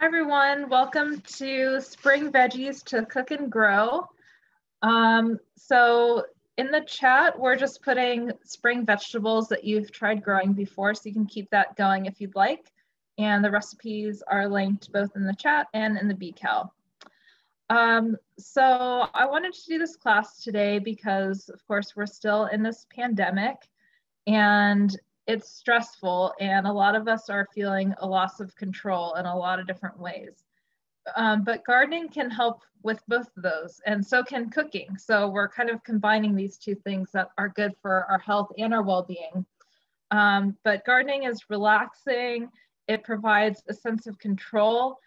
Hi everyone, welcome to Spring Veggies to Cook and Grow. Um, so in the chat, we're just putting spring vegetables that you've tried growing before, so you can keep that going if you'd like. And the recipes are linked both in the chat and in the BCal. Um, so I wanted to do this class today because of course we're still in this pandemic and it's stressful and a lot of us are feeling a loss of control in a lot of different ways. Um, but gardening can help with both of those and so can cooking. So we're kind of combining these two things that are good for our health and our well-being. Um, but gardening is relaxing, it provides a sense of control,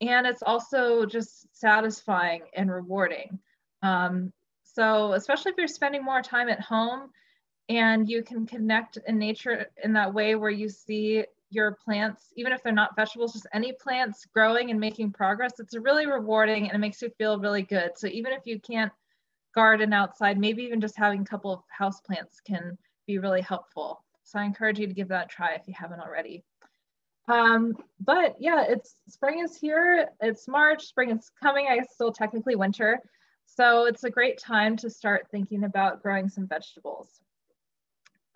and it's also just satisfying and rewarding. Um, so especially if you're spending more time at home, and you can connect in nature in that way where you see your plants, even if they're not vegetables, just any plants growing and making progress. It's really rewarding and it makes you feel really good. So even if you can't garden outside, maybe even just having a couple of house plants can be really helpful. So I encourage you to give that a try if you haven't already. Um, but yeah, it's spring is here. It's March, spring is coming. I guess still technically winter. So it's a great time to start thinking about growing some vegetables.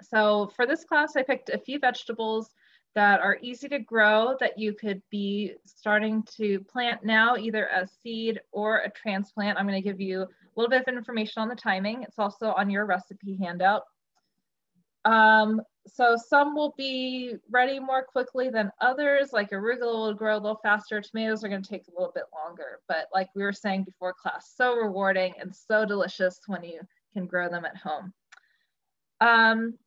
So for this class, I picked a few vegetables that are easy to grow that you could be starting to plant now, either as seed or a transplant. I'm gonna give you a little bit of information on the timing. It's also on your recipe handout. Um, so some will be ready more quickly than others, like arugula will grow a little faster. Tomatoes are gonna take a little bit longer, but like we were saying before class, so rewarding and so delicious when you can grow them at home. Um,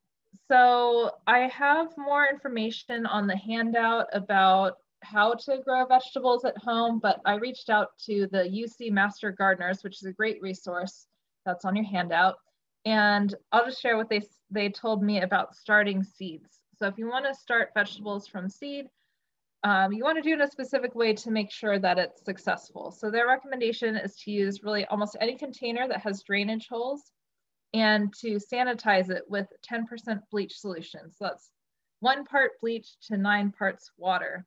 so I have more information on the handout about how to grow vegetables at home, but I reached out to the UC Master Gardeners, which is a great resource that's on your handout. And I'll just share what they, they told me about starting seeds. So if you wanna start vegetables from seed, um, you wanna do it in a specific way to make sure that it's successful. So their recommendation is to use really almost any container that has drainage holes and to sanitize it with 10% bleach solution. So that's one part bleach to nine parts water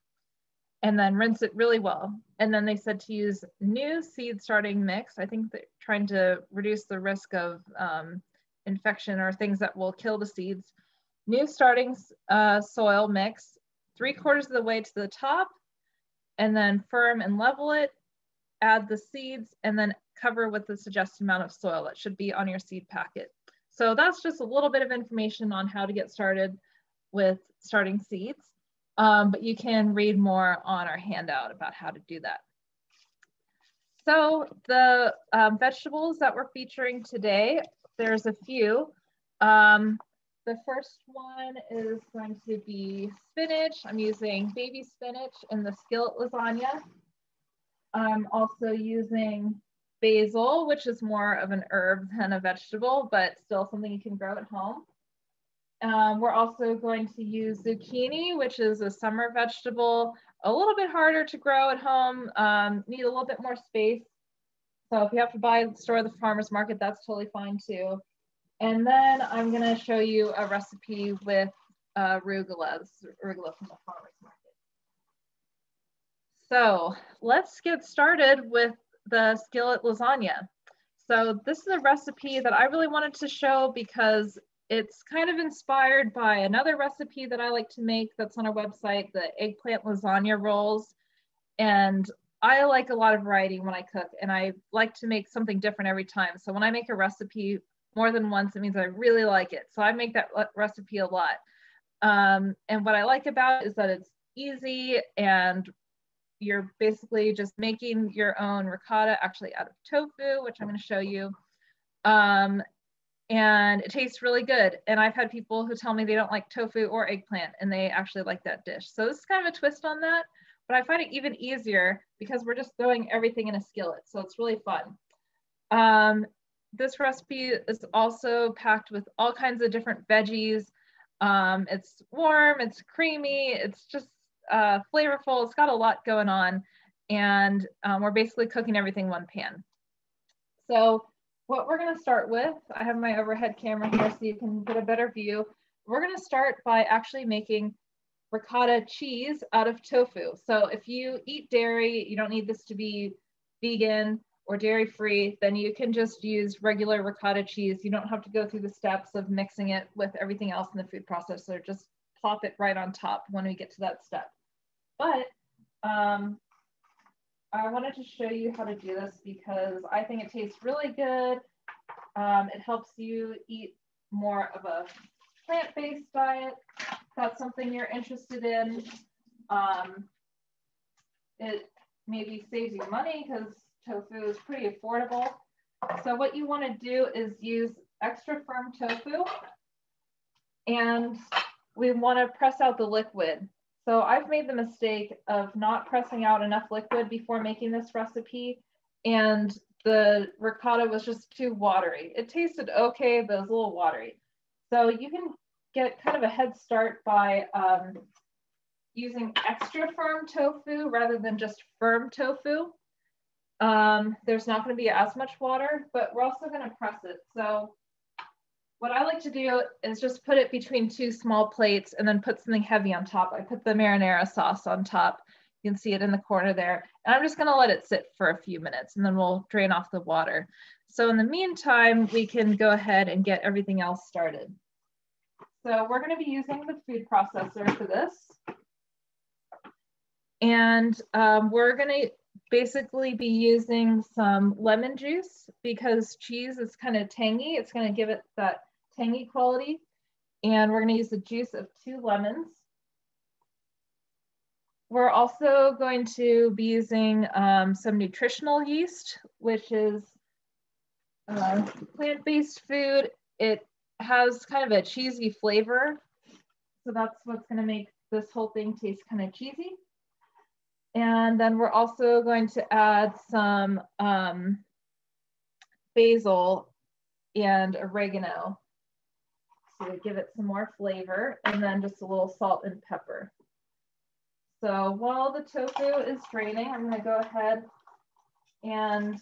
and then rinse it really well. And then they said to use new seed starting mix. I think they're trying to reduce the risk of um, infection or things that will kill the seeds. New starting uh, soil mix, three quarters of the way to the top, and then firm and level it, add the seeds, and then cover with the suggested amount of soil that should be on your seed packet. So that's just a little bit of information on how to get started with starting seeds, um, but you can read more on our handout about how to do that. So the um, vegetables that we're featuring today, there's a few. Um, the first one is going to be spinach. I'm using baby spinach in the skillet lasagna. I'm also using basil, which is more of an herb than a vegetable, but still something you can grow at home. Um, we're also going to use zucchini, which is a summer vegetable, a little bit harder to grow at home, um, need a little bit more space. So if you have to buy store at the farmer's market, that's totally fine too. And then I'm gonna show you a recipe with uh, arugula from the farmer's market. So let's get started with the skillet lasagna. So this is a recipe that I really wanted to show because it's kind of inspired by another recipe that I like to make that's on our website, the eggplant lasagna rolls. And I like a lot of variety when I cook and I like to make something different every time. So when I make a recipe more than once, it means I really like it. So I make that recipe a lot. Um, and what I like about it is that it's easy and you're basically just making your own ricotta actually out of tofu, which I'm going to show you. Um, and it tastes really good. And I've had people who tell me they don't like tofu or eggplant and they actually like that dish. So this is kind of a twist on that, but I find it even easier because we're just throwing everything in a skillet. So it's really fun. Um, this recipe is also packed with all kinds of different veggies. Um, it's warm, it's creamy, it's just uh, flavorful. It's got a lot going on. And um, we're basically cooking everything one pan. So what we're gonna start with, I have my overhead camera here so you can get a better view. We're gonna start by actually making ricotta cheese out of tofu. So if you eat dairy, you don't need this to be vegan or dairy free, then you can just use regular ricotta cheese. You don't have to go through the steps of mixing it with everything else in the food processor. Just plop it right on top when we get to that step. But um, I wanted to show you how to do this because I think it tastes really good. Um, it helps you eat more of a plant-based diet. If that's something you're interested in. Um, it maybe saves you money because tofu is pretty affordable. So what you want to do is use extra firm tofu and we want to press out the liquid. So I've made the mistake of not pressing out enough liquid before making this recipe and the ricotta was just too watery. It tasted okay, but it was a little watery. So you can get kind of a head start by um, using extra firm tofu rather than just firm tofu. Um, there's not going to be as much water, but we're also going to press it. So what I like to do is just put it between two small plates and then put something heavy on top. I put the marinara sauce on top. You can see it in the corner there. And I'm just gonna let it sit for a few minutes and then we'll drain off the water. So in the meantime, we can go ahead and get everything else started. So we're gonna be using the food processor for this. And um, we're gonna basically be using some lemon juice because cheese is kind of tangy. It's gonna give it that tangy quality. And we're gonna use the juice of two lemons. We're also going to be using um, some nutritional yeast, which is uh, plant-based food. It has kind of a cheesy flavor. So that's what's gonna make this whole thing taste kind of cheesy. And then we're also going to add some um, basil and oregano to give it some more flavor and then just a little salt and pepper. So while the tofu is draining, I'm gonna go ahead and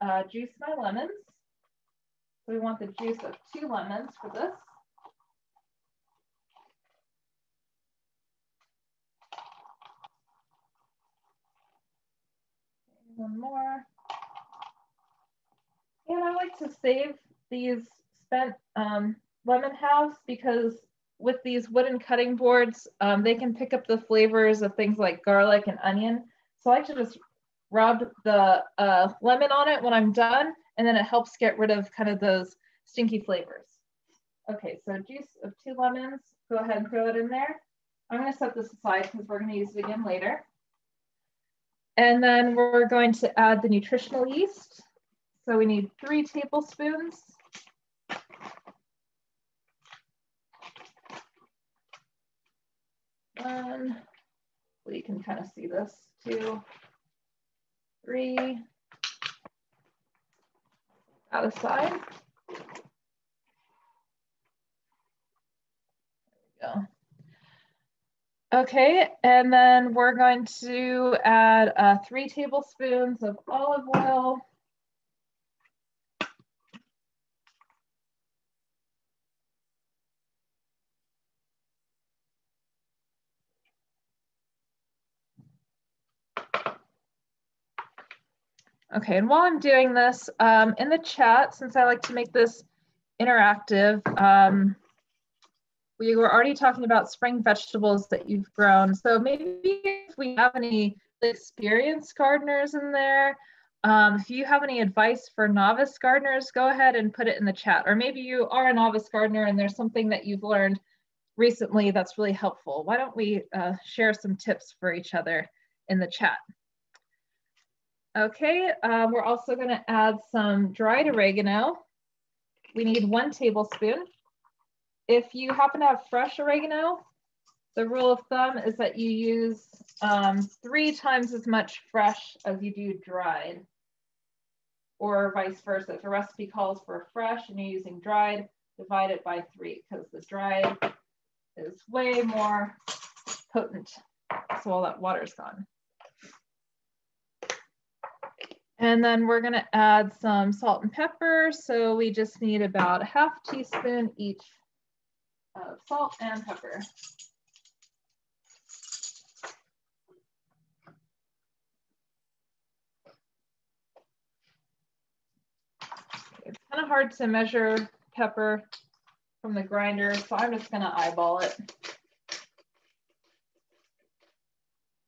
uh, juice my lemons. So we want the juice of two lemons for this. One more. And I like to save these spent um, lemon halves because with these wooden cutting boards, um, they can pick up the flavors of things like garlic and onion. So I like to just rub the uh, lemon on it when I'm done, and then it helps get rid of kind of those stinky flavors. Okay, so juice of two lemons, go ahead and throw it in there. I'm gonna set this aside because we're gonna use it again later. And then we're going to add the nutritional yeast. So we need three tablespoons. One, you can kind of see this, two, three, that aside. There we go. Okay, and then we're going to add uh, three tablespoons of olive oil. Okay, and while I'm doing this, um, in the chat, since I like to make this interactive, um, we were already talking about spring vegetables that you've grown. So maybe if we have any experienced gardeners in there, um, if you have any advice for novice gardeners, go ahead and put it in the chat. Or maybe you are a novice gardener and there's something that you've learned recently that's really helpful. Why don't we uh, share some tips for each other in the chat? Okay, uh, we're also gonna add some dried oregano. We need one tablespoon. If you happen to have fresh oregano, the rule of thumb is that you use um, three times as much fresh as you do dried, or vice versa. If a recipe calls for fresh and you're using dried, divide it by three because the dried is way more potent. So all that water's gone. And then we're gonna add some salt and pepper. So we just need about a half teaspoon each of salt and pepper. It's kind of hard to measure pepper from the grinder, so I'm just gonna eyeball it.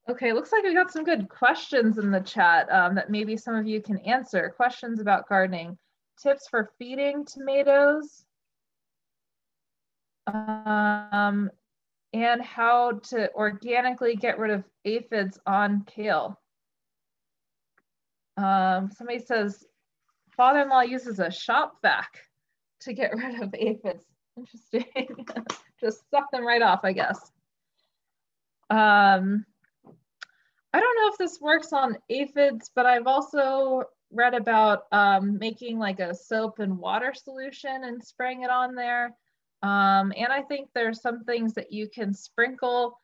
Okay, looks like we got some good questions in the chat um, that maybe some of you can answer. Questions about gardening. Tips for feeding tomatoes. Um, and how to organically get rid of aphids on kale. Um, somebody says, father-in-law uses a shop vac to get rid of aphids. Interesting. Just suck them right off, I guess. Um, I don't know if this works on aphids, but I've also read about um, making like a soap and water solution and spraying it on there. Um, and I think there's some things that you can sprinkle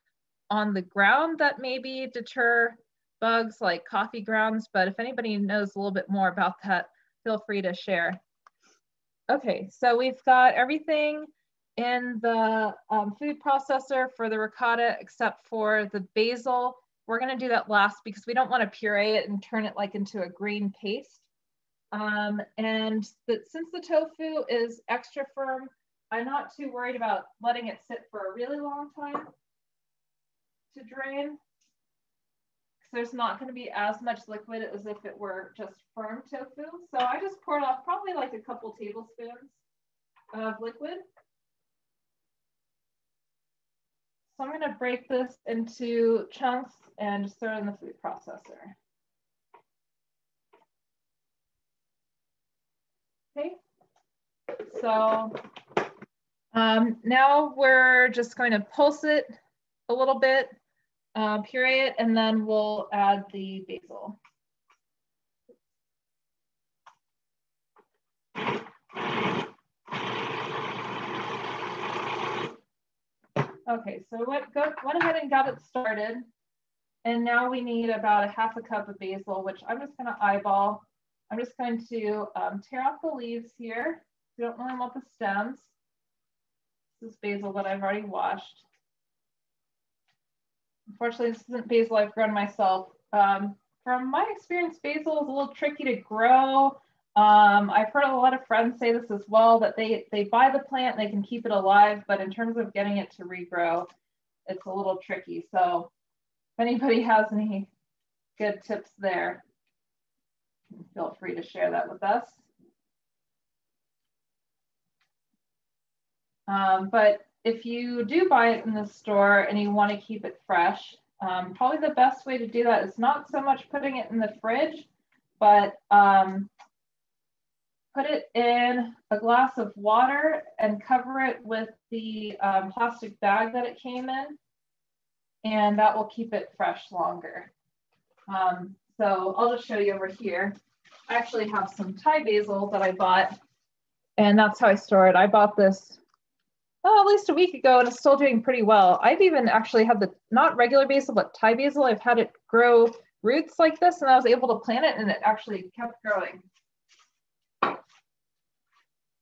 on the ground that maybe deter bugs like coffee grounds. But if anybody knows a little bit more about that, feel free to share. Okay, so we've got everything in the um, food processor for the ricotta except for the basil. We're gonna do that last because we don't wanna puree it and turn it like into a green paste. Um, and the, since the tofu is extra firm, I'm not too worried about letting it sit for a really long time to drain there's not going to be as much liquid as if it were just firm tofu. So I just poured off probably like a couple tablespoons of liquid. So I'm going to break this into chunks and just throw it in the food processor. Okay, so um, now we're just going to pulse it a little bit uh, puree it, and then we'll add the basil. Okay, so what go, went ahead and got it started. And now we need about a half a cup of basil, which I'm just gonna eyeball. I'm just going to um, tear off the leaves here. We don't really want the stems. This is basil that I've already washed. Unfortunately, this isn't basil I've grown myself. Um, from my experience, basil is a little tricky to grow. Um, I've heard a lot of friends say this as well, that they, they buy the plant, they can keep it alive, but in terms of getting it to regrow, it's a little tricky. So if anybody has any good tips there, feel free to share that with us. Um, but if you do buy it in the store and you want to keep it fresh, um, probably the best way to do that is not so much putting it in the fridge, but um, put it in a glass of water and cover it with the um, plastic bag that it came in. And that will keep it fresh longer. Um, so I'll just show you over here. I actually have some Thai basil that I bought and that's how I store it. I bought this oh, at least a week ago and it's still doing pretty well. I've even actually had the, not regular basil, but Thai basil. I've had it grow roots like this and I was able to plant it and it actually kept growing.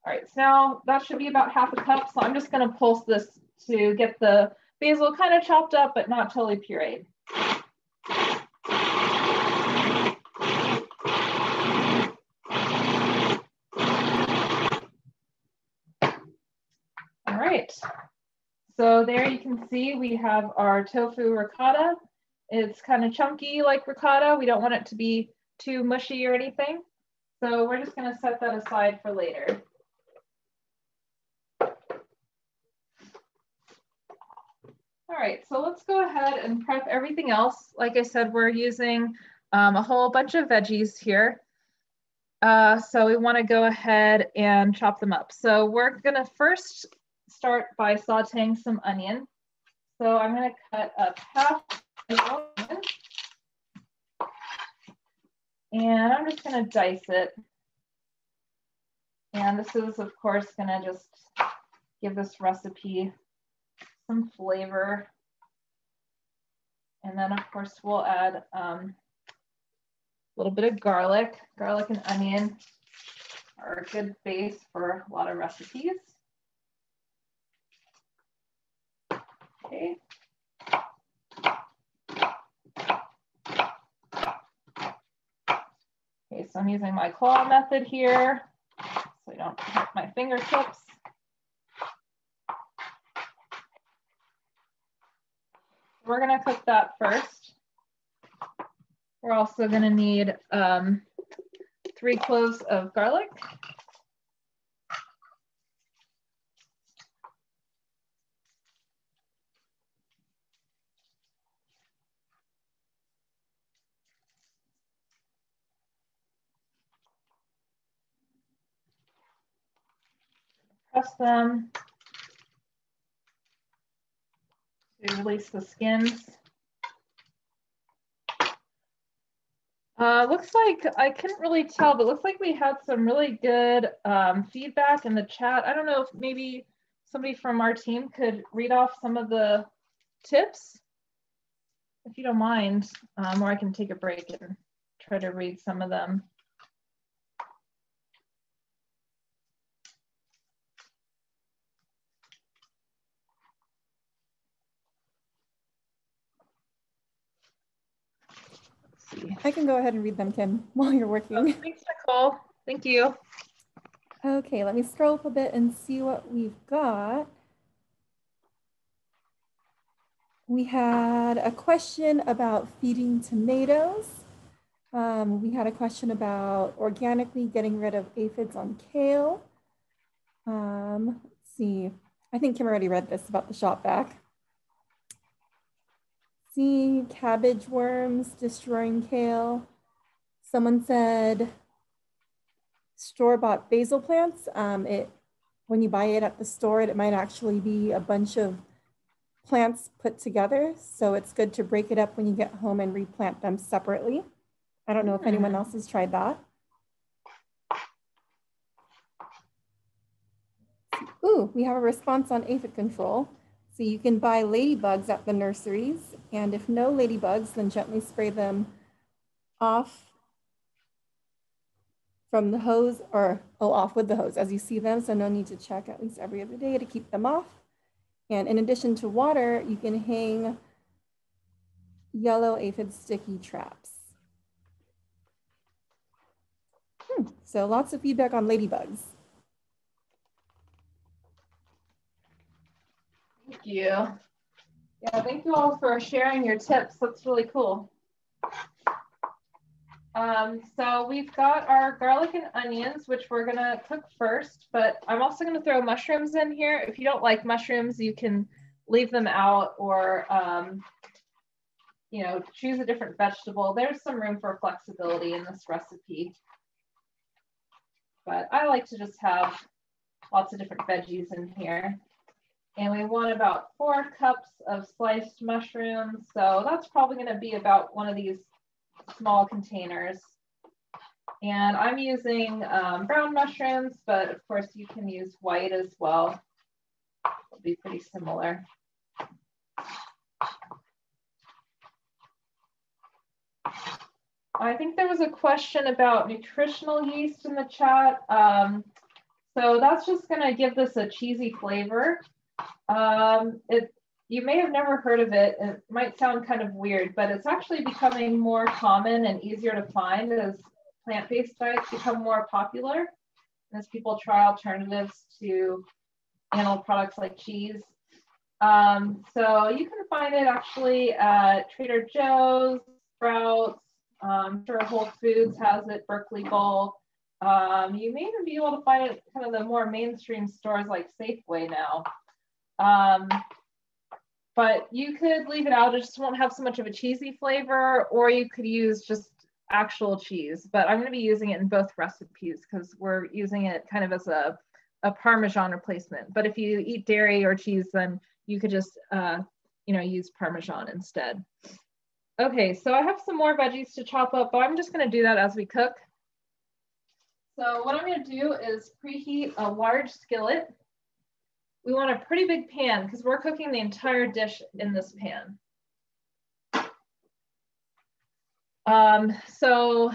All right, so now that should be about half a cup. So I'm just gonna pulse this to get the basil kind of chopped up, but not totally pureed. All right, So there you can see we have our tofu ricotta. It's kind of chunky like ricotta. We don't want it to be too mushy or anything. So we're just gonna set that aside for later. All right, so let's go ahead and prep everything else. Like I said, we're using um, a whole bunch of veggies here. Uh, so we wanna go ahead and chop them up. So we're gonna first start by sauteing some onion. So I'm to cut up half an onion. And I'm just going to dice it. And this is, of course, going to just give this recipe some flavor. And then, of course, we'll add um, a little bit of garlic. Garlic and onion are a good base for a lot of recipes. Okay. Okay, so I'm using my claw method here. So I don't hurt my fingertips. We're gonna cook that first. We're also gonna need um, three cloves of garlic. Press them to release the skins. Uh, looks like I couldn't really tell, but looks like we had some really good um, feedback in the chat. I don't know if maybe somebody from our team could read off some of the tips, if you don't mind, um, or I can take a break and try to read some of them. I can go ahead and read them, Kim, while you're working. Oh, thanks, Nicole. Thank you. Okay, let me scroll up a bit and see what we've got. We had a question about feeding tomatoes. Um, we had a question about organically getting rid of aphids on kale. Um, let's see, I think Kim already read this about the shop vac see cabbage worms destroying kale. Someone said store-bought basil plants. Um, it when you buy it at the store, it might actually be a bunch of plants put together. So it's good to break it up when you get home and replant them separately. I don't know if anyone else has tried that. Ooh, we have a response on aphid control. So you can buy ladybugs at the nurseries, and if no ladybugs, then gently spray them off from the hose or oh, off with the hose as you see them. So no need to check at least every other day to keep them off. And in addition to water, you can hang yellow aphid sticky traps. Hmm. So lots of feedback on ladybugs. You. Yeah, thank you all for sharing your tips. That's really cool. Um, so we've got our garlic and onions, which we're gonna cook first, but I'm also gonna throw mushrooms in here. If you don't like mushrooms, you can leave them out or, um, you know, choose a different vegetable. There's some room for flexibility in this recipe. But I like to just have lots of different veggies in here. And we want about four cups of sliced mushrooms. So that's probably gonna be about one of these small containers. And I'm using um, brown mushrooms, but of course you can use white as well. It'll be pretty similar. I think there was a question about nutritional yeast in the chat. Um, so that's just gonna give this a cheesy flavor. Um, it, you may have never heard of it. It might sound kind of weird, but it's actually becoming more common and easier to find as plant-based diets become more popular. As people try alternatives to animal products like cheese. Um, so you can find it actually at Trader Joe's, Sprouts, um, sure Whole Foods has it, Berkeley Bowl. Um, you may even be able to find it kind of the more mainstream stores like Safeway now. Um, but you could leave it out. It just won't have so much of a cheesy flavor, or you could use just actual cheese. But I'm going to be using it in both recipes because we're using it kind of as a, a Parmesan replacement. But if you eat dairy or cheese, then you could just, uh, you know, use Parmesan instead. Okay, so I have some more veggies to chop up, but I'm just going to do that as we cook. So what I'm going to do is preheat a large skillet we want a pretty big pan because we're cooking the entire dish in this pan. Um, so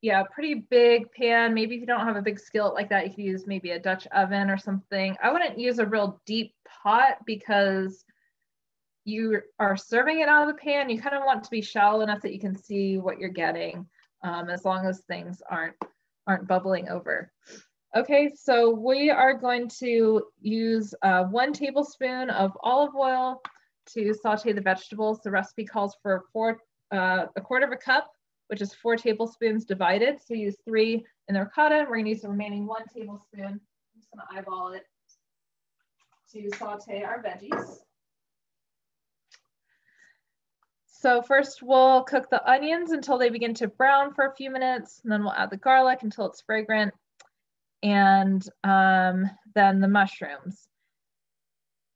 yeah, pretty big pan. Maybe if you don't have a big skillet like that, you could use maybe a Dutch oven or something. I wouldn't use a real deep pot because you are serving it out of the pan. You kind of want to be shallow enough that you can see what you're getting um, as long as things aren't, aren't bubbling over. Okay, so we are going to use uh, one tablespoon of olive oil to saute the vegetables. The recipe calls for four, uh, a quarter of a cup, which is four tablespoons divided. So use three in the ricotta. We're gonna use the remaining one tablespoon. I'm just gonna eyeball it to saute our veggies. So first we'll cook the onions until they begin to brown for a few minutes, and then we'll add the garlic until it's fragrant, and um, then the mushrooms.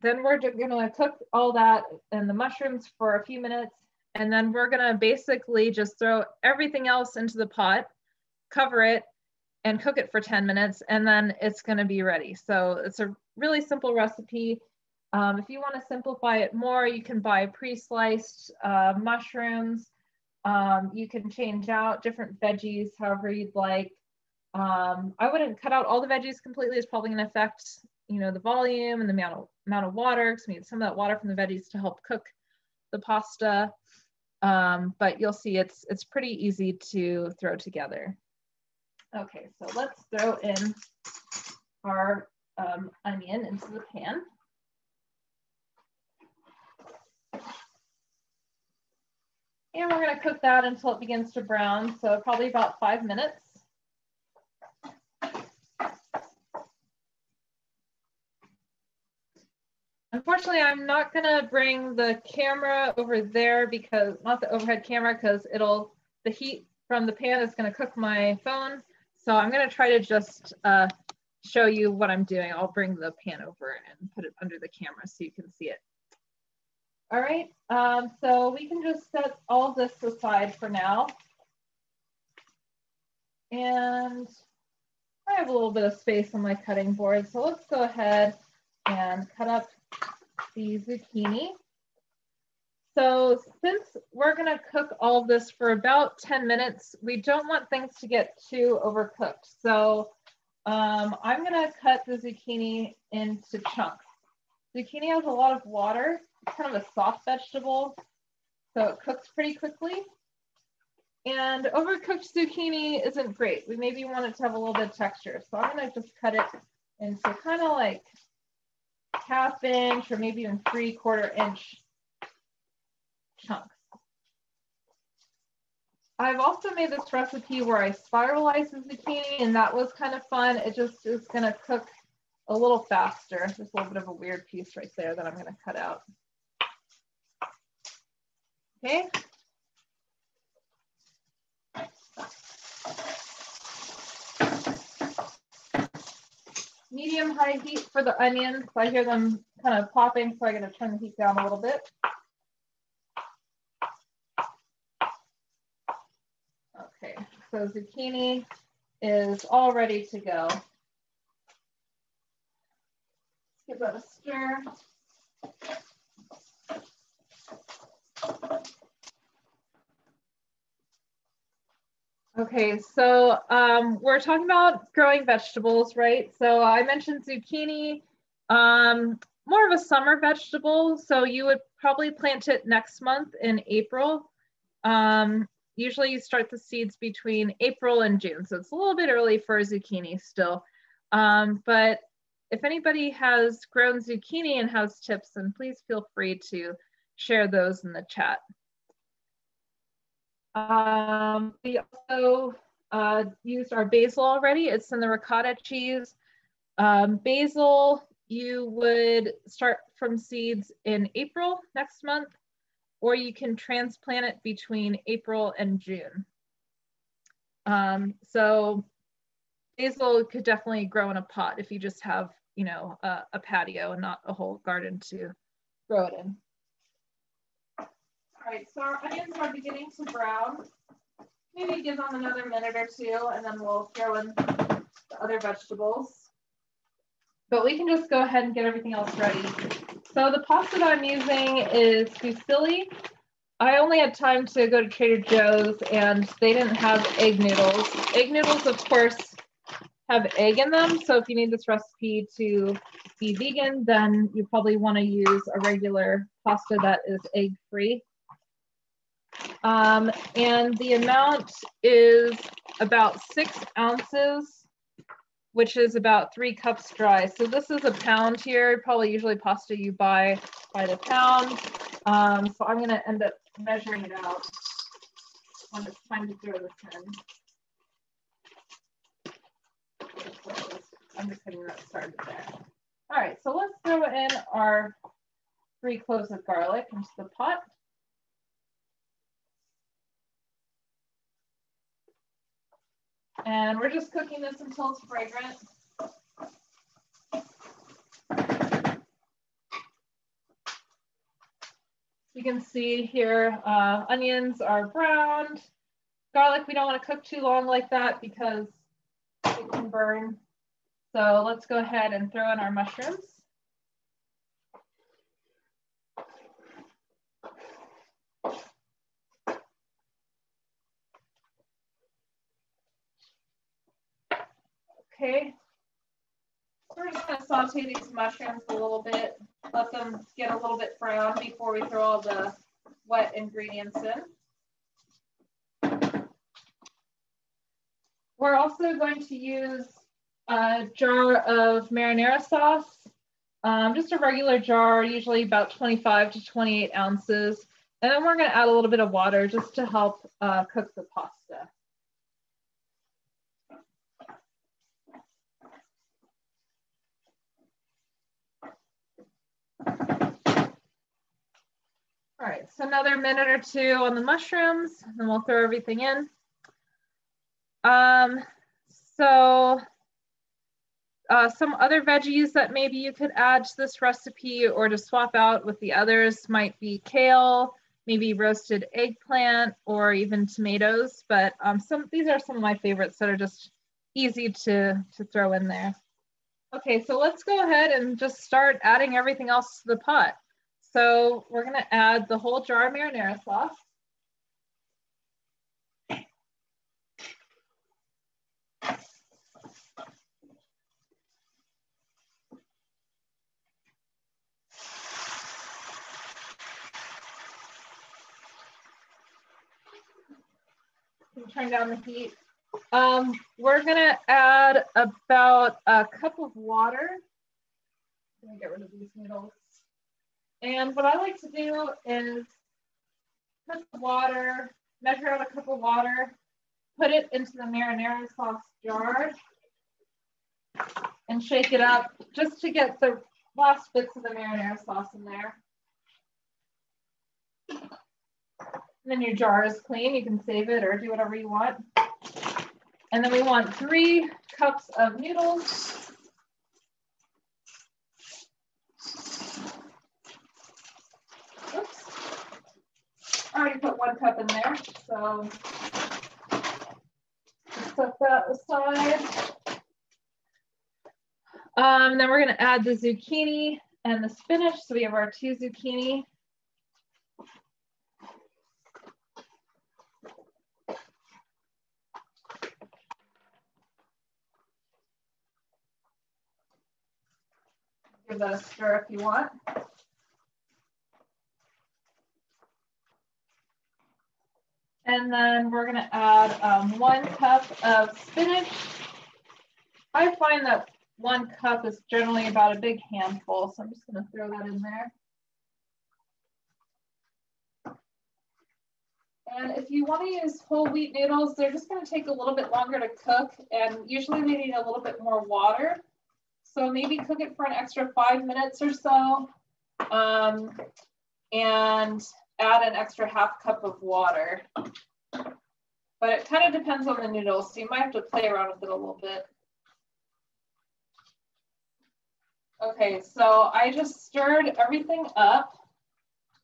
Then we're gonna cook all that and the mushrooms for a few minutes, and then we're gonna basically just throw everything else into the pot, cover it, and cook it for 10 minutes, and then it's gonna be ready. So it's a really simple recipe. Um, if you want to simplify it more, you can buy pre-sliced uh, mushrooms. Um, you can change out different veggies however you'd like. Um, I wouldn't cut out all the veggies completely. It's probably going to affect, you know, the volume and the amount of amount of water. Because we need some of that water from the veggies to help cook the pasta. Um, but you'll see it's it's pretty easy to throw together. Okay, so let's throw in our um, onion into the pan. And we're gonna cook that until it begins to brown, so probably about five minutes. Unfortunately, I'm not gonna bring the camera over there because, not the overhead camera, because it'll, the heat from the pan is gonna cook my phone. So I'm gonna try to just uh, show you what I'm doing. I'll bring the pan over and put it under the camera so you can see it. All right, um, so we can just set all this aside for now. And I have a little bit of space on my cutting board, so let's go ahead and cut up the zucchini. So since we're gonna cook all this for about 10 minutes, we don't want things to get too overcooked. So um, I'm gonna cut the zucchini into chunks. Zucchini has a lot of water, it's kind of a soft vegetable, so it cooks pretty quickly. And overcooked zucchini isn't great. We maybe want it to have a little bit of texture. So I'm gonna just cut it into kind of like half inch or maybe even three quarter inch chunks. I've also made this recipe where I spiralize the zucchini and that was kind of fun. It just is gonna cook a little faster. There's a little bit of a weird piece right there that I'm gonna cut out. Okay. Medium high heat for the onions. So I hear them kind of popping, so I gotta turn the heat down a little bit. Okay, so zucchini is all ready to go. Give that a stir. Okay, so um, we're talking about growing vegetables, right? So I mentioned zucchini, um, more of a summer vegetable. So you would probably plant it next month in April. Um, usually you start the seeds between April and June. So it's a little bit early for zucchini still. Um, but if anybody has grown zucchini and has tips, then please feel free to share those in the chat. Um, we also uh, used our basil already. It's in the ricotta cheese. Um, basil, you would start from seeds in April next month, or you can transplant it between April and June. Um, so basil could definitely grow in a pot if you just have, you know, a, a patio and not a whole garden to grow it in. All right, so our onions are beginning to brown. Maybe give them another minute or two and then we'll throw in the other vegetables. But we can just go ahead and get everything else ready. So the pasta that I'm using is fusilli. I only had time to go to Trader Joe's and they didn't have egg noodles. Egg noodles, of course, have egg in them. So if you need this recipe to be vegan, then you probably want to use a regular pasta that is egg free. Um, and the amount is about six ounces which is about three cups dry. So this is a pound here, probably usually pasta you buy by the pound. Um, so I'm gonna end up measuring it out when it's time to throw this in. I'm just gonna start there. All right, so let's throw in our three cloves of garlic into the pot. And we're just cooking this until it's fragrant. You can see here, uh, onions are browned. Garlic, we don't want to cook too long like that because it can burn. So let's go ahead and throw in our mushrooms. Okay. We're just gonna saute these mushrooms a little bit, let them get a little bit brown before we throw all the wet ingredients in. We're also going to use a jar of marinara sauce, um, just a regular jar, usually about 25 to 28 ounces. And then we're gonna add a little bit of water just to help uh, cook the pasta. All right, so another minute or two on the mushrooms, and we'll throw everything in. Um, so uh, some other veggies that maybe you could add to this recipe or to swap out with the others might be kale, maybe roasted eggplant, or even tomatoes. But um, some these are some of my favorites that are just easy to, to throw in there. Okay, so let's go ahead and just start adding everything else to the pot. So we're gonna add the whole jar of marinara sauce. Turn down the heat. Um, we're gonna add about a cup of water. Let me get rid of these noodles. And what I like to do is put the water, measure out a cup of water, put it into the marinara sauce jar, and shake it up just to get the last bits of the marinara sauce in there. And then your jar is clean. You can save it or do whatever you want. And then we want three cups of noodles. Oops. I already put one cup in there, so set that aside. Um, then we're gonna add the zucchini and the spinach. So we have our two zucchini give that a stir if you want. And then we're gonna add um, one cup of spinach. I find that one cup is generally about a big handful, so I'm just gonna throw that in there. And if you want to use whole wheat noodles, they're just going to take a little bit longer to cook, and usually they need a little bit more water. So maybe cook it for an extra five minutes or so um, and add an extra half cup of water. But it kind of depends on the noodles. So you might have to play around with it a little bit. Okay, so I just stirred everything up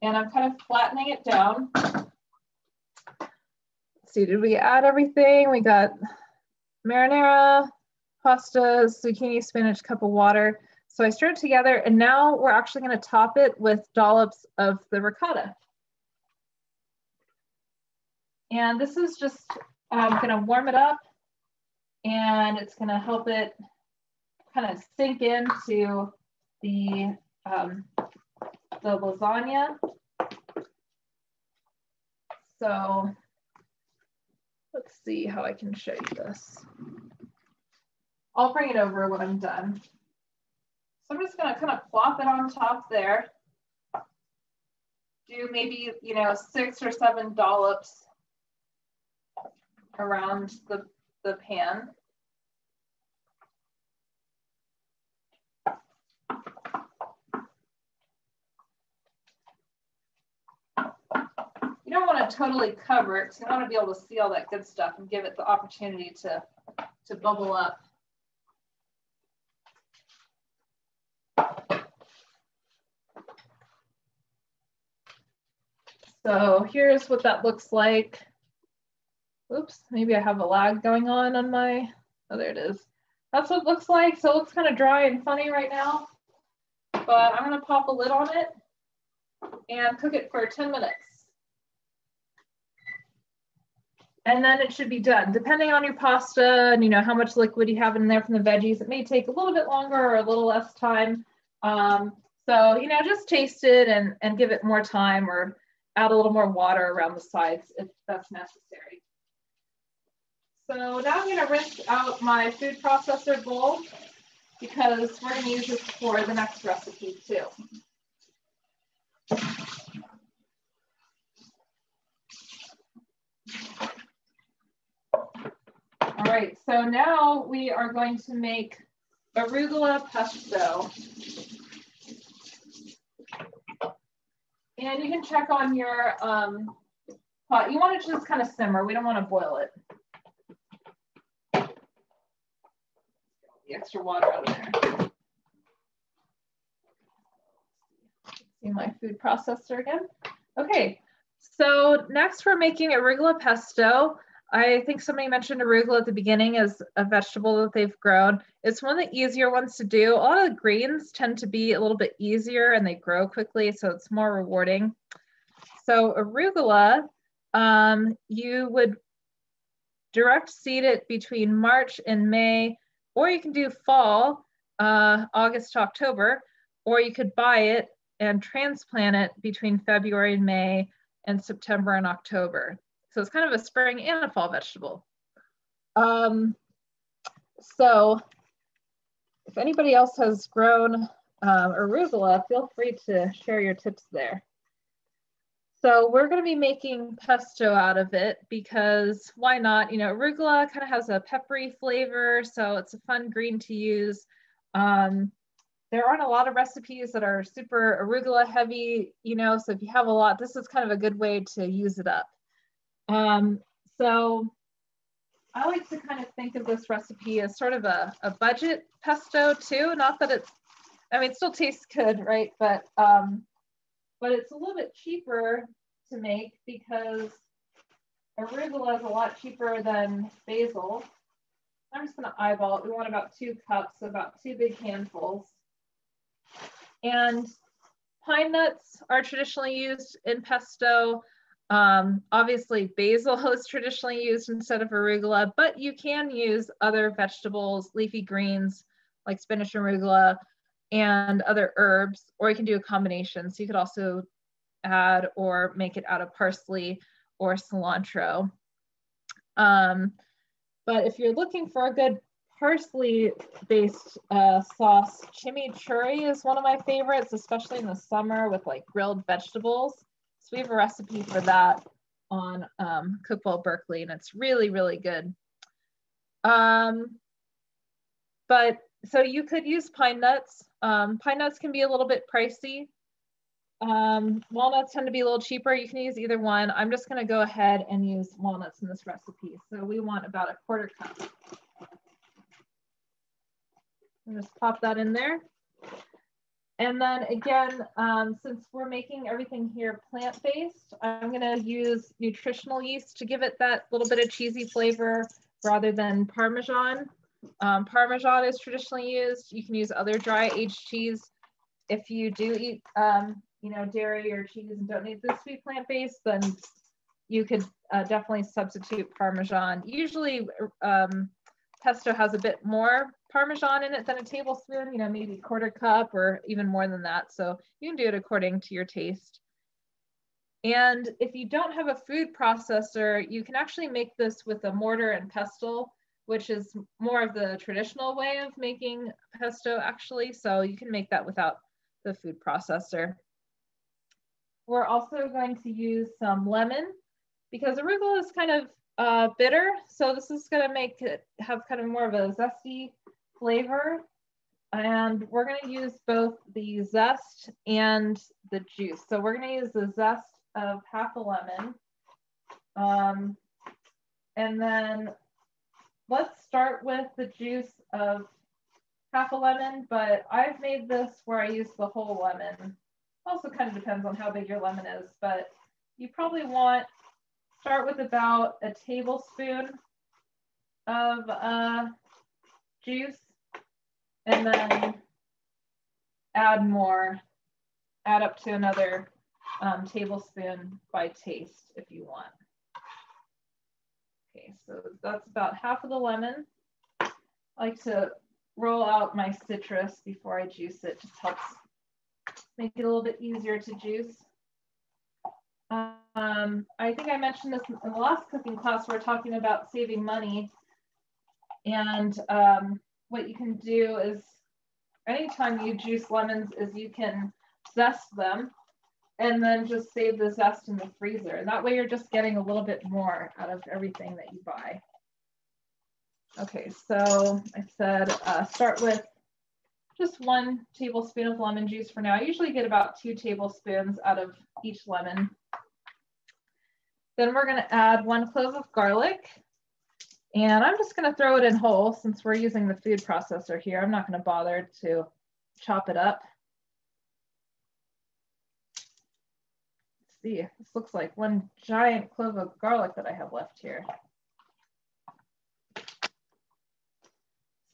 and I'm kind of flattening it down. Let's see, did we add everything? We got marinara, pasta, zucchini, spinach, cup of water. So I stirred it together and now we're actually gonna top it with dollops of the ricotta. And this is just um, gonna warm it up and it's gonna help it kind of sink into the, um, the lasagna. So let's see how I can show you this. I'll bring it over when I'm done. So I'm just gonna kind of plop it on top there. Do maybe, you know, six or seven dollops around the, the pan. You don't want to totally cover it because you want to be able to see all that good stuff and give it the opportunity to, to bubble up. So here's what that looks like. Oops, maybe I have a lag going on on my, oh, there it is. That's what it looks like. So it looks kind of dry and funny right now, but I'm gonna pop a lid on it and cook it for 10 minutes. And then it should be done. Depending on your pasta and you know how much liquid you have in there from the veggies, it may take a little bit longer or a little less time. Um, so, you know, just taste it and, and give it more time or add a little more water around the sides if that's necessary. So now I'm gonna rinse out my food processor bowl because we're gonna use this for the next recipe too. All right, so now we are going to make arugula pesto. And you can check on your um, pot. You want it to just kind of simmer. We don't want to boil it. The extra water out of there. See my food processor again. Okay, so next we're making arugula pesto. I think somebody mentioned arugula at the beginning as a vegetable that they've grown. It's one of the easier ones to do. A lot of the greens tend to be a little bit easier and they grow quickly, so it's more rewarding. So arugula, um, you would direct seed it between March and May, or you can do fall, uh, August to October, or you could buy it and transplant it between February and May and September and October. So it's kind of a spring and a fall vegetable. Um, so if anybody else has grown um, arugula, feel free to share your tips there. So we're going to be making pesto out of it because why not? You know, arugula kind of has a peppery flavor, so it's a fun green to use. Um, there aren't a lot of recipes that are super arugula heavy, you know, so if you have a lot, this is kind of a good way to use it up. Um, so I like to kind of think of this recipe as sort of a, a budget pesto too. Not that it's, I mean, it still tastes good, right? But, um, but it's a little bit cheaper to make because arugula is a lot cheaper than basil. I'm just gonna eyeball it. We want about two cups, about two big handfuls. And pine nuts are traditionally used in pesto. Um, obviously, basil is traditionally used instead of arugula, but you can use other vegetables, leafy greens like spinach and arugula, and other herbs, or you can do a combination. So you could also add or make it out of parsley or cilantro. Um, but if you're looking for a good parsley-based uh, sauce, chimichurri is one of my favorites, especially in the summer with like grilled vegetables. So we have a recipe for that on um, Cook Well Berkeley, and it's really, really good. Um, but so you could use pine nuts. Um, pine nuts can be a little bit pricey. Um, walnuts tend to be a little cheaper. You can use either one. I'm just going to go ahead and use walnuts in this recipe. So we want about a quarter cup. just pop that in there. And then again, um, since we're making everything here plant-based, I'm gonna use nutritional yeast to give it that little bit of cheesy flavor rather than Parmesan. Um, Parmesan is traditionally used. You can use other dry aged cheese. If you do eat, um, you know, dairy or cheese and don't need this to be plant-based, then you could uh, definitely substitute Parmesan. Usually um, pesto has a bit more Parmesan in it than a tablespoon, you know, maybe quarter cup or even more than that. So you can do it according to your taste. And if you don't have a food processor, you can actually make this with a mortar and pestle. which is more of the traditional way of making pesto actually. So you can make that without the food processor. We're also going to use some lemon because arugula is kind of uh, bitter. So this is gonna make it have kind of more of a zesty flavor. And we're gonna use both the zest and the juice. So we're gonna use the zest of half a lemon. Um, and then let's start with the juice of half a lemon, but I've made this where I use the whole lemon. Also kind of depends on how big your lemon is, but you probably want, start with about a tablespoon of uh, juice and then add more, add up to another um, tablespoon by taste if you want. Okay, so that's about half of the lemon. I like to roll out my citrus before I juice it, just helps make it a little bit easier to juice. Um, I think I mentioned this in the last cooking class, we are talking about saving money. And um, what you can do is anytime you juice lemons is you can zest them and then just save the zest in the freezer. And that way you're just getting a little bit more out of everything that you buy. Okay, so I said uh, start with just one tablespoon of lemon juice for now. I usually get about two tablespoons out of each lemon. Then we're gonna add one clove of garlic. And I'm just gonna throw it in whole since we're using the food processor here. I'm not gonna bother to chop it up. Let's see, this looks like one giant clove of garlic that I have left here.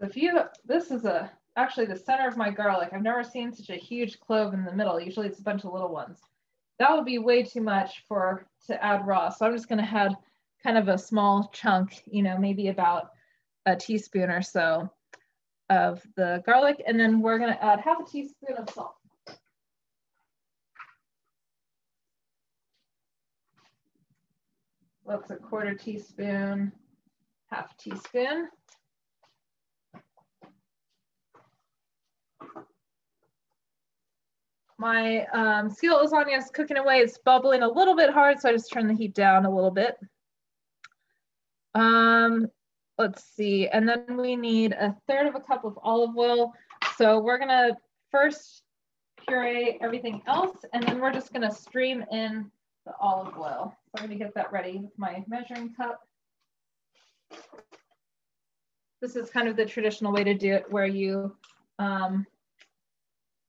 So if you, this is a actually the center of my garlic. I've never seen such a huge clove in the middle. Usually it's a bunch of little ones. That would be way too much for to add raw. So I'm just gonna add kind of a small chunk, you know, maybe about a teaspoon or so of the garlic. And then we're gonna add half a teaspoon of salt. That's a quarter teaspoon, half teaspoon. My um, skillet lasagna is cooking away. It's bubbling a little bit hard, so I just turn the heat down a little bit. Um, let's see, and then we need a third of a cup of olive oil. So we're gonna first puree everything else, and then we're just gonna stream in the olive oil. So I'm gonna get that ready with my measuring cup. This is kind of the traditional way to do it where you um,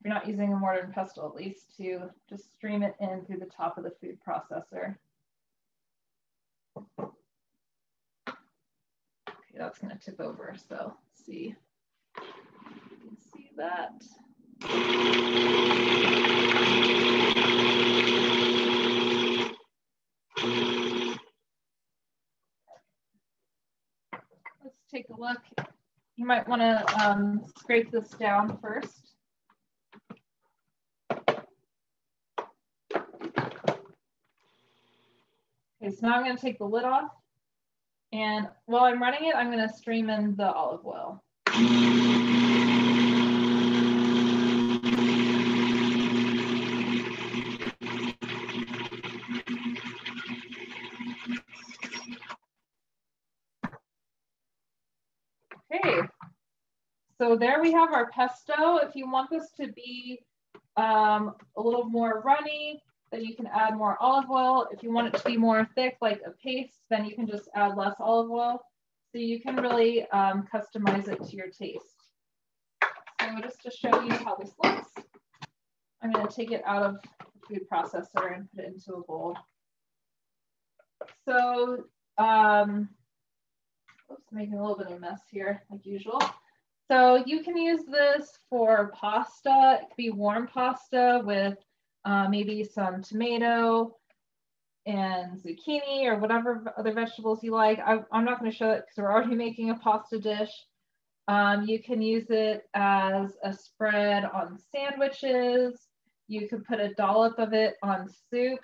you're not using a mortar and pestle at least to just stream it in through the top of the food processor. That's gonna tip over, so see. You can see that. Let's take a look. You might wanna um, scrape this down first. Okay, so now I'm gonna take the lid off and while I'm running it, I'm gonna stream in the olive oil. Okay, so there we have our pesto. If you want this to be um, a little more runny, then you can add more olive oil. If you want it to be more thick, like a paste, then you can just add less olive oil. So you can really um, customize it to your taste. So just to show you how this looks, I'm gonna take it out of the food processor and put it into a bowl. So, um, oops, making a little bit of a mess here, like usual. So you can use this for pasta. It could be warm pasta with uh, maybe some tomato and zucchini or whatever other vegetables you like. I, am not going to show it because we're already making a pasta dish. Um, you can use it as a spread on sandwiches. You could put a dollop of it on soup.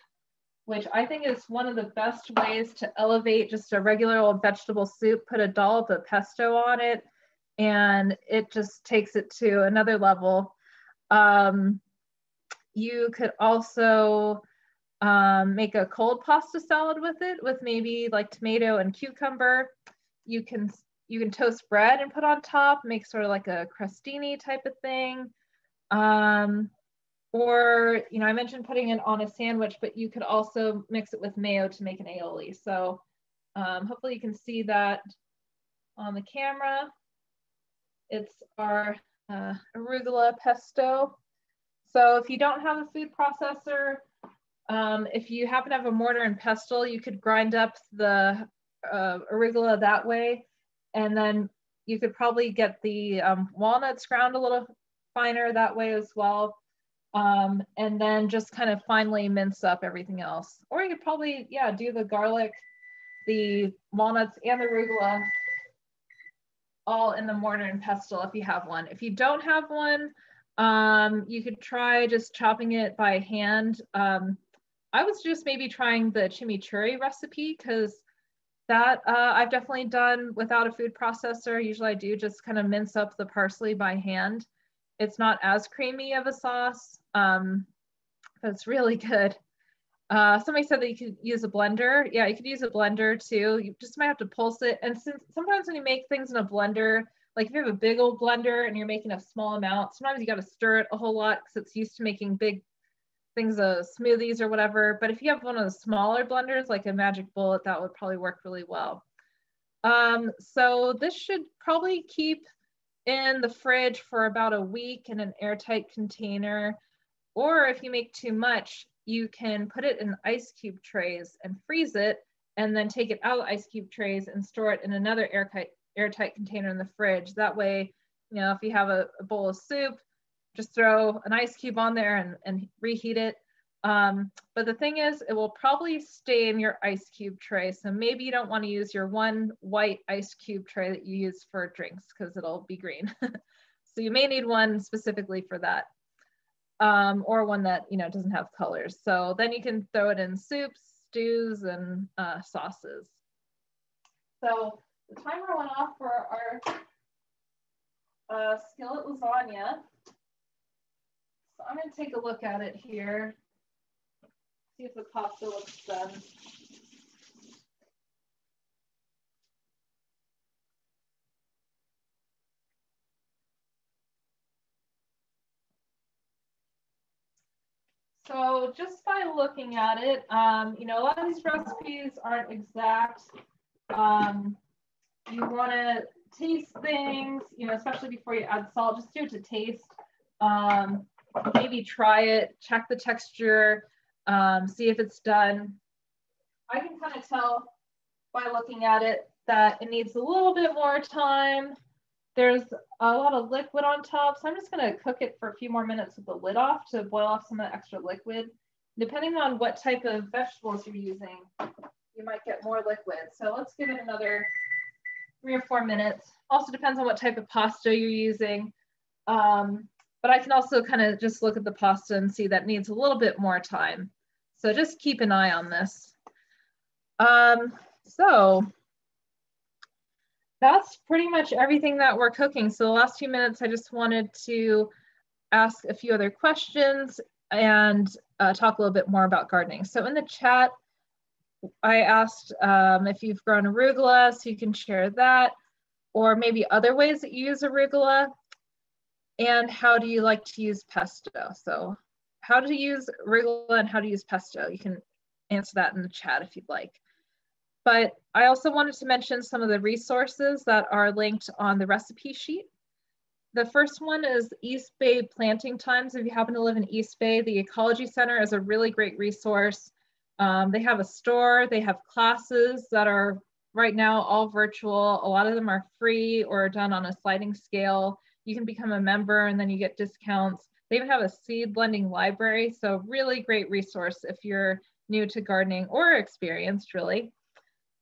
which I think is one of the best ways to elevate just a regular old vegetable soup, put a dollop of pesto on it, and it just takes it to another level. Um, you could also um, make a cold pasta salad with it with maybe like tomato and cucumber. You can you can toast bread and put on top, make sort of like a crostini type of thing. Um, or, you know, I mentioned putting it on a sandwich, but you could also mix it with mayo to make an aioli. So um, hopefully you can see that on the camera. It's our uh, arugula pesto. So if you don't have a food processor, um, if you happen to have a mortar and pestle, you could grind up the uh, arugula that way. And then you could probably get the um, walnuts ground a little finer that way as well. Um, and then just kind of finely mince up everything else. Or you could probably, yeah, do the garlic, the walnuts and the arugula all in the mortar and pestle if you have one. If you don't have one, um, you could try just chopping it by hand. Um, I was just maybe trying the chimichurri recipe because that uh, I've definitely done without a food processor. Usually I do just kind of mince up the parsley by hand. It's not as creamy of a sauce, um, but it's really good. Uh, somebody said that you could use a blender. Yeah, you could use a blender too. You just might have to pulse it. And since, sometimes when you make things in a blender, like if you have a big old blender and you're making a small amount, sometimes you got to stir it a whole lot because it's used to making big things of smoothies or whatever. But if you have one of the smaller blenders, like a Magic Bullet, that would probably work really well. Um, so this should probably keep in the fridge for about a week in an airtight container. Or if you make too much, you can put it in ice cube trays and freeze it and then take it out of ice cube trays and store it in another airtight, airtight container in the fridge. That way, you know, if you have a, a bowl of soup, just throw an ice cube on there and, and reheat it. Um, but the thing is, it will probably stay in your ice cube tray. So maybe you don't want to use your one white ice cube tray that you use for drinks because it'll be green. so you may need one specifically for that. Um, or one that you know doesn't have colors. So then you can throw it in soups, stews, and uh, sauces. So the timer went off for our uh, skillet lasagna. So I'm going to take a look at it here, see if the pasta looks done. So just by looking at it, um, you know, a lot of these recipes aren't exact. Um, you want to taste things, you know, especially before you add salt, just do it to taste. Um, maybe try it, check the texture, um, see if it's done. I can kind of tell by looking at it that it needs a little bit more time. There's a lot of liquid on top, so I'm just gonna cook it for a few more minutes with the lid off to boil off some of the extra liquid. Depending on what type of vegetables you're using, you might get more liquid. So let's give it another three or four minutes. Also depends on what type of pasta you're using. Um, but I can also kind of just look at the pasta and see that needs a little bit more time. So just keep an eye on this. Um, so that's pretty much everything that we're cooking. So the last few minutes, I just wanted to ask a few other questions and uh, talk a little bit more about gardening. So in the chat, I asked um, if you've grown arugula, so you can share that, or maybe other ways that you use arugula and how do you like to use pesto? So how to use arugula and how to use pesto. You can answer that in the chat if you'd like. But I also wanted to mention some of the resources that are linked on the recipe sheet. The first one is East Bay planting times. If you happen to live in East Bay, the Ecology Center is a really great resource. Um, they have a store, they have classes that are right now all virtual. A lot of them are free or done on a sliding scale you can become a member and then you get discounts. They even have a seed lending library. So really great resource if you're new to gardening or experienced really.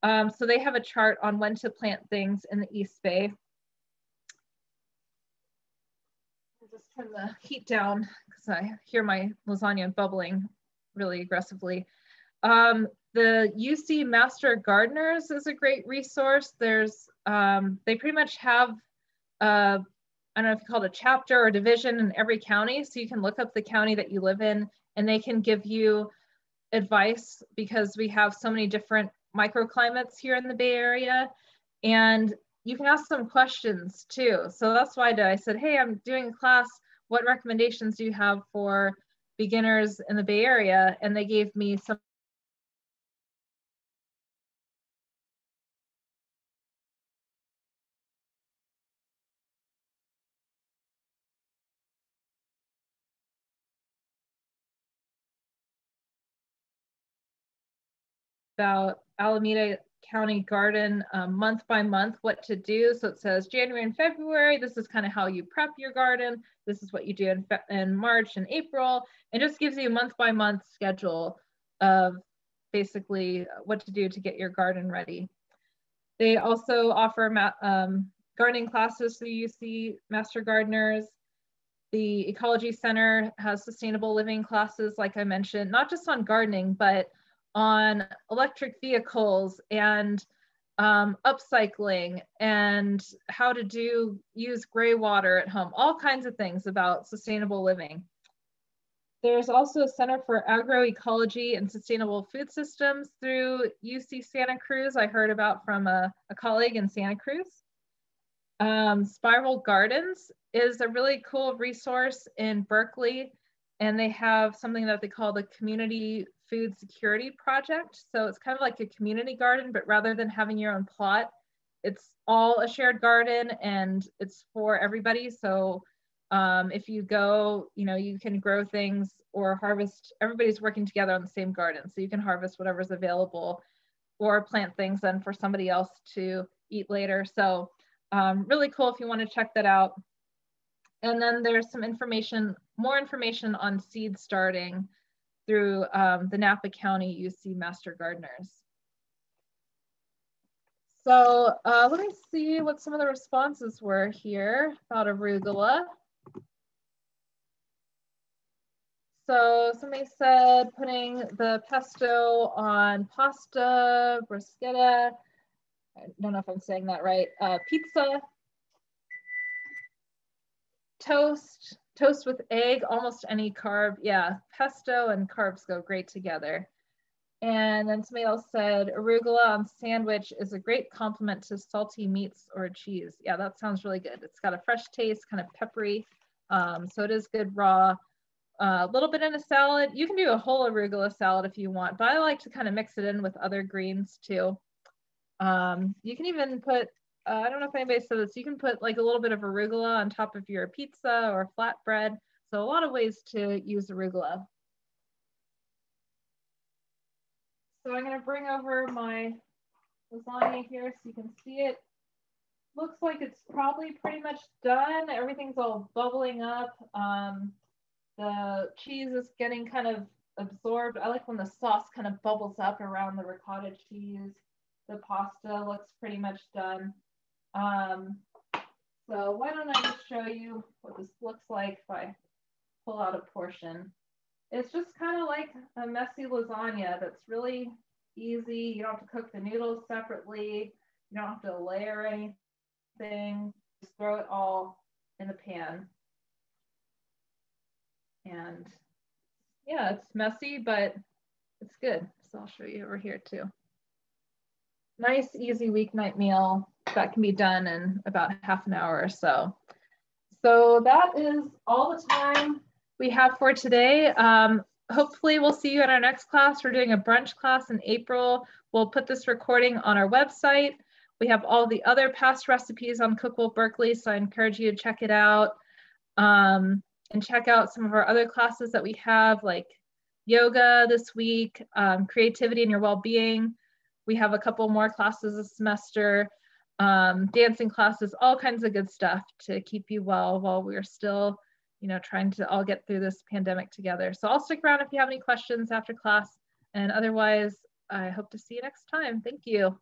Um, so they have a chart on when to plant things in the East Bay. I'll just turn the heat down because I hear my lasagna bubbling really aggressively. Um, the UC Master Gardeners is a great resource. There's, um, they pretty much have, uh, I don't know if you call it a chapter or division in every county. So you can look up the county that you live in and they can give you advice because we have so many different microclimates here in the Bay Area. And you can ask some questions too. So that's why I said, hey, I'm doing a class. What recommendations do you have for beginners in the Bay Area? And they gave me some about Alameda County Garden um, month by month what to do. So it says January and February, this is kind of how you prep your garden. This is what you do in, in March and April. It just gives you a month by month schedule of basically what to do to get your garden ready. They also offer um, gardening classes through UC Master Gardeners. The Ecology Center has sustainable living classes, like I mentioned, not just on gardening, but on electric vehicles and um, upcycling and how to do use gray water at home, all kinds of things about sustainable living. There's also a Center for Agroecology and Sustainable Food Systems through UC Santa Cruz. I heard about from a, a colleague in Santa Cruz. Um, Spiral Gardens is a really cool resource in Berkeley, and they have something that they call the Community food security project. So it's kind of like a community garden, but rather than having your own plot, it's all a shared garden and it's for everybody. So um, if you go, you know, you can grow things or harvest, everybody's working together on the same garden. So you can harvest whatever's available or plant things then for somebody else to eat later. So um, really cool if you want to check that out. And then there's some information, more information on seed starting through um, the Napa County UC Master Gardeners. So uh, let me see what some of the responses were here about arugula. So somebody said putting the pesto on pasta, bruschetta, I don't know if I'm saying that right, uh, pizza, toast, toast with egg, almost any carb. Yeah, pesto and carbs go great together. And then else said arugula on sandwich is a great complement to salty meats or cheese. Yeah, that sounds really good. It's got a fresh taste, kind of peppery. Um, so it is good raw. A uh, little bit in a salad. You can do a whole arugula salad if you want, but I like to kind of mix it in with other greens too. Um, you can even put uh, I don't know if anybody said this, you can put like a little bit of arugula on top of your pizza or flatbread. So a lot of ways to use arugula. So I'm gonna bring over my lasagna here so you can see it. Looks like it's probably pretty much done. Everything's all bubbling up. Um, the cheese is getting kind of absorbed. I like when the sauce kind of bubbles up around the ricotta cheese. The pasta looks pretty much done. Um, so why don't I just show you what this looks like if I pull out a portion. It's just kind of like a messy lasagna that's really easy. You don't have to cook the noodles separately. You don't have to layer anything. Just throw it all in the pan. And yeah, it's messy, but it's good. So I'll show you over here too. Nice, easy weeknight meal that can be done in about half an hour or so. So that is all the time we have for today. Um, hopefully we'll see you at our next class. We're doing a brunch class in April. We'll put this recording on our website. We have all the other past recipes on Cook Berkeley, so I encourage you to check it out. Um, and check out some of our other classes that we have, like yoga this week, um, creativity and your well-being. We have a couple more classes this semester um, dancing classes, all kinds of good stuff to keep you well while we're still, you know, trying to all get through this pandemic together. So I'll stick around if you have any questions after class. And otherwise, I hope to see you next time. Thank you.